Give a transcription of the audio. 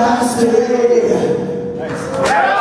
I stay. Nice.